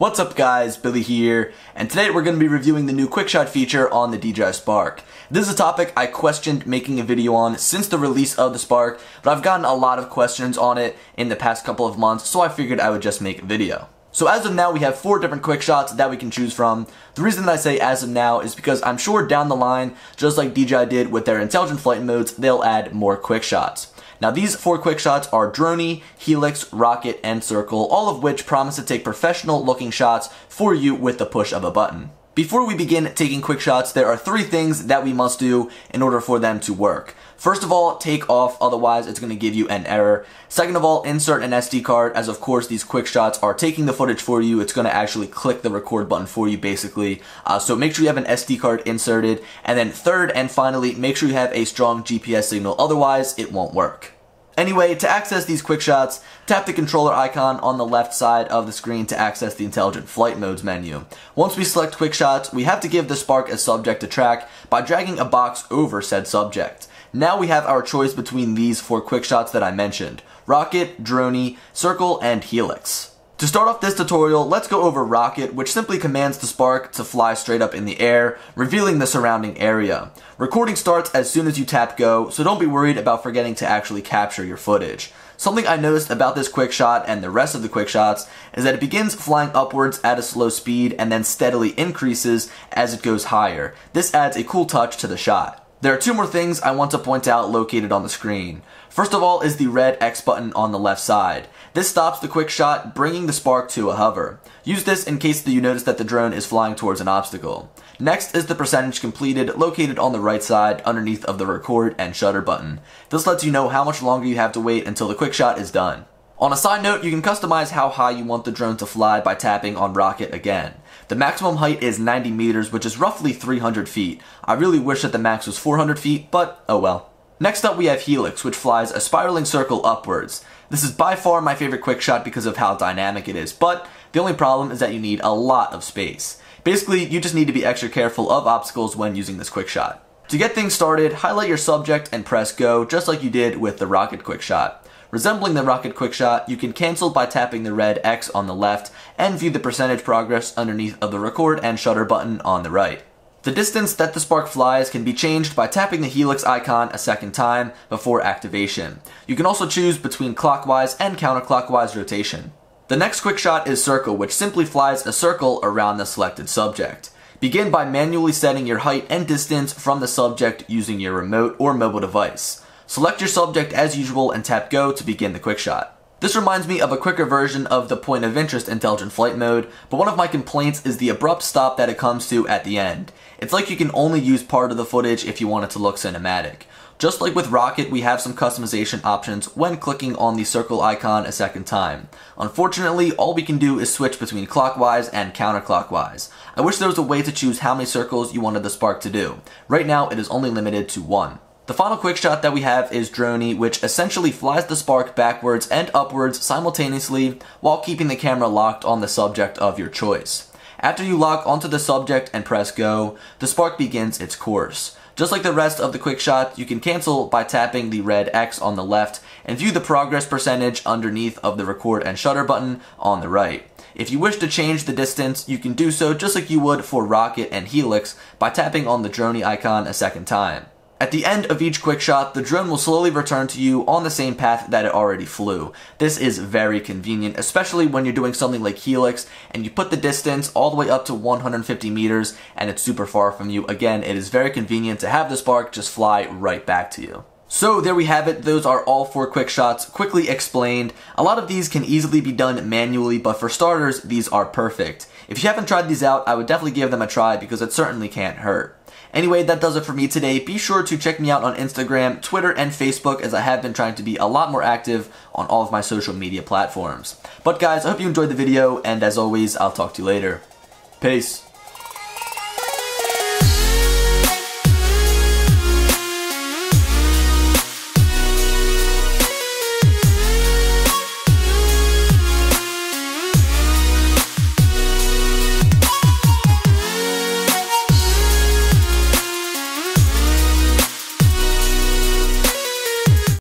What's up guys, Billy here, and today we're going to be reviewing the new QuickShot feature on the DJI Spark. This is a topic I questioned making a video on since the release of the Spark, but I've gotten a lot of questions on it in the past couple of months, so I figured I would just make a video. So as of now, we have four different quick shots that we can choose from. The reason that I say as of now is because I'm sure down the line, just like DJI did with their intelligent flight modes, they'll add more quick shots. Now these four quick shots are Dronie, Helix, Rocket, and Circle, all of which promise to take professional looking shots for you with the push of a button. Before we begin taking quick shots, there are three things that we must do in order for them to work. First of all, take off, otherwise it's going to give you an error. Second of all, insert an SD card, as of course these quick shots are taking the footage for you. It's going to actually click the record button for you basically. Uh, so make sure you have an SD card inserted. And then third and finally, make sure you have a strong GPS signal, otherwise it won't work. Anyway, to access these quick shots, tap the controller icon on the left side of the screen to access the intelligent flight modes menu. Once we select quick shots, we have to give the Spark a subject to track by dragging a box over said subject. Now we have our choice between these four quick shots that I mentioned, Rocket, Dronie, Circle, and Helix. To start off this tutorial, let's go over Rocket, which simply commands the Spark to fly straight up in the air, revealing the surrounding area. Recording starts as soon as you tap go, so don't be worried about forgetting to actually capture your footage. Something I noticed about this quick shot and the rest of the quick shots is that it begins flying upwards at a slow speed and then steadily increases as it goes higher. This adds a cool touch to the shot. There are two more things I want to point out located on the screen. First of all is the red X button on the left side. This stops the quick shot, bringing the spark to a hover. Use this in case you notice that the drone is flying towards an obstacle. Next is the percentage completed located on the right side underneath of the record and shutter button. This lets you know how much longer you have to wait until the quick shot is done. On a side note, you can customize how high you want the drone to fly by tapping on rocket again. The maximum height is 90 meters, which is roughly 300 feet. I really wish that the max was 400 feet, but oh well. Next up we have Helix, which flies a spiraling circle upwards. This is by far my favorite quick shot because of how dynamic it is, but the only problem is that you need a lot of space. Basically, you just need to be extra careful of obstacles when using this quick shot. To get things started, highlight your subject and press go, just like you did with the rocket quick shot. Resembling the rocket quick shot, you can cancel by tapping the red X on the left and view the percentage progress underneath of the record and shutter button on the right. The distance that the spark flies can be changed by tapping the helix icon a second time before activation. You can also choose between clockwise and counterclockwise rotation. The next quick shot is circle, which simply flies a circle around the selected subject. Begin by manually setting your height and distance from the subject using your remote or mobile device. Select your subject as usual and tap go to begin the quick shot. This reminds me of a quicker version of the point of interest intelligent flight mode, but one of my complaints is the abrupt stop that it comes to at the end. It's like you can only use part of the footage if you want it to look cinematic. Just like with Rocket, we have some customization options when clicking on the circle icon a second time. Unfortunately, all we can do is switch between clockwise and counterclockwise. I wish there was a way to choose how many circles you wanted the spark to do. Right now, it is only limited to one. The final quick shot that we have is Dronie, which essentially flies the spark backwards and upwards simultaneously while keeping the camera locked on the subject of your choice. After you lock onto the subject and press go, the spark begins its course. Just like the rest of the quick shot, you can cancel by tapping the red X on the left and view the progress percentage underneath of the record and shutter button on the right. If you wish to change the distance, you can do so just like you would for Rocket and Helix by tapping on the Dronie icon a second time. At the end of each quick shot, the drone will slowly return to you on the same path that it already flew. This is very convenient, especially when you're doing something like Helix and you put the distance all the way up to 150 meters and it's super far from you. Again, it is very convenient to have the spark just fly right back to you. So there we have it, those are all four quick shots, quickly explained. A lot of these can easily be done manually, but for starters, these are perfect. If you haven't tried these out, I would definitely give them a try because it certainly can't hurt. Anyway, that does it for me today. Be sure to check me out on Instagram, Twitter, and Facebook as I have been trying to be a lot more active on all of my social media platforms. But guys, I hope you enjoyed the video, and as always, I'll talk to you later. Peace.